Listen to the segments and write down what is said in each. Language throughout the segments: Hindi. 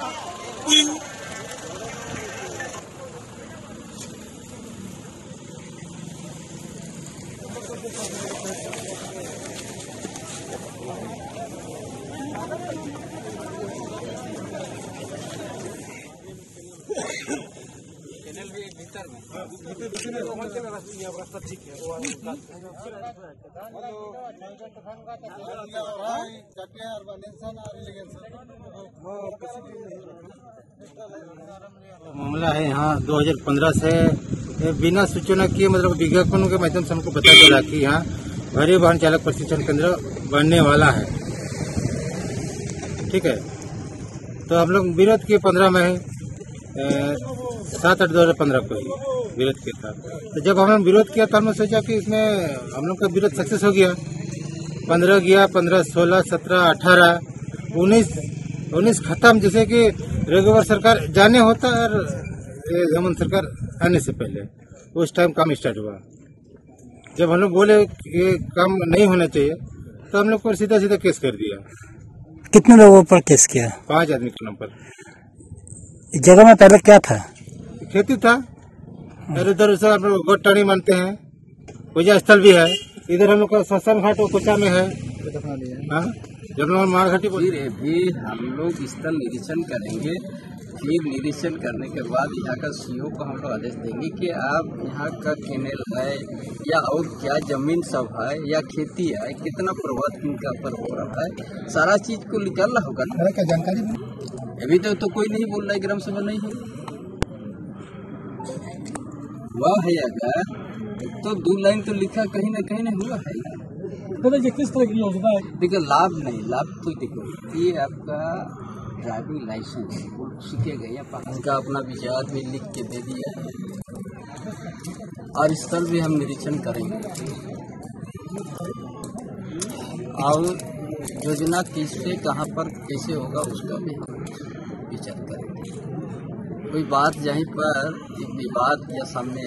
Gracias. मामला है यहाँ 2015 से। बिना सूचना किए मतलब विज्ञापनों के माध्यम से हमको पता चला कि यहाँ भारी वाहन चालक प्रशिक्षण केंद्र बनने वाला है। ठीक है? तो हम लोग विरोध किए पंद्रह में सात आठ दो हज़ार पंद्रह को विरोध किया था। तो जब हमने विरोध किया तो हमने सोचा कि इसमें हम लोग का विरोध सक्सेस हो गया। पंद्रह गया, पंद्रह सोलह, सत्रह, अठारह, उन्नीस उन्नीस खत्म जैसे कि रेगुलर सरकार जाने होता और हेमंत सरकार आने से पहले उस टाइम काम स्टार्ट हुआ। जब हम लोग बोले ये काम नहीं होना चाहिए तो हम लोग पर सीधा सीधा केस कर दिया। कितने लोगों पर केस किया? पाँच आदमी के नाम पर। जगह में पहले क्या था? खेती था। और उधर से हम लोग गोट टाणी मानते हैं। पूजा स्थल भी है। इधर हम लोग का श्मशान घाट वो कोचा में है। मारघाटी बोल फिर भी हम लोग स्थल निरीक्षण करेंगे। फिर निरीक्षण करने के बाद यहाँ का सीओ को हम लोग आदेश देंगे कि आप यहाँ का केनल है या और क्या ज़मीन सब है या खेती है कितना प्रभाव इनका पर हो रहा है सारा चीज़ को निकालना होगा ना। क्या जानकारी अभी तो, तो कोई नहीं बोल रहा है ग्राम सभा नहीं है। हुआ है अगर तो दो लाइन तो लिखा कहीं ना कहीं ना हुआ है ये किस तरह की योजना है? देखो लाभ नहीं लाभ तो देखो ये आपका ड्राइविंग लाइसेंस वो सीखे गए या पास। अपना विचार भी लिख के दे दिया और स्थल भी हम निरीक्षण करेंगे। और योजना किस पे कहाँ पर कैसे होगा उसका भी हम विचार करेंगे। कोई बात यहीं पर एक विवाद या सामने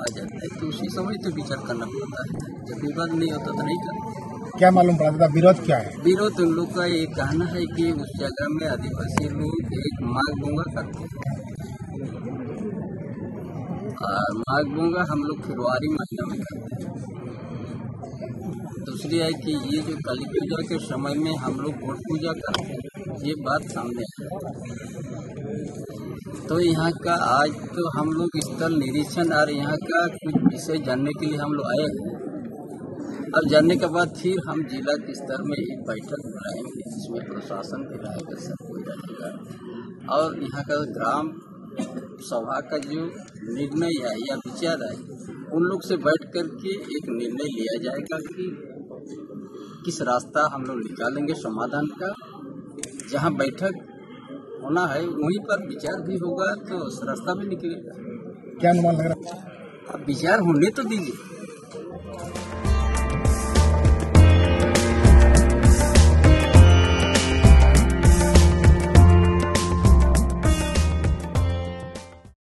आ जाता है तो उसी समय तो विचार करना पड़ता है। जब विवाद नहीं होता तो नहीं करते। क्या मालूम पड़ा था विरोध क्या है? विरोध उन लोग का ये कहना है कि उस जगह में आदिवासी लोग एक माघ बोंगा करते हैं। और माघ बोंगा हम लोग फरवरी महीना में करते हैं। दूसरी है कि ये जो काली पूजा के समय में हम लोग गोट पूजा करते हैं, ये बात सामने है। तो यहाँ का आज तो हम लोग स्थल निरीक्षण और यहाँ का कुछ विषय जानने के लिए हम लोग आए हैं। अब जानने के बाद फिर हम जिला के स्तर में एक बैठक बुलाएँगे, जिसमें प्रशासन रहेगा सब कोई रहेगा और यहाँ का ग्राम सभा का जो निर्णय है या विचार है, उन लोग से बैठ करके एक निर्णय लिया जाएगा कि किस रास्ता हम लोग निकालेंगे समाधान का? जहाँ बैठक होना है वहीं पर विचार भी होगा तो उस रास्ता भी निकलेगा। क्या अनुमान लग रहा है? आप विचार होने तो दीजिए।